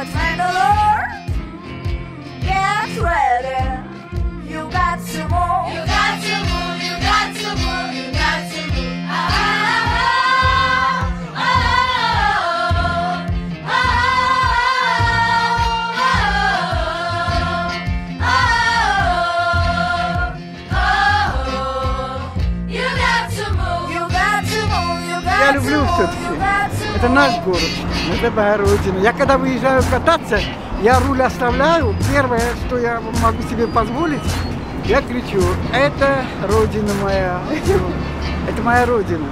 But find the Lord. Я люблю все-таки. Это наш город, это моя родина. Я когда выезжаю кататься, я руль оставляю. Первое, что я могу себе позволить, я кричу, это родина моя. Это моя родина.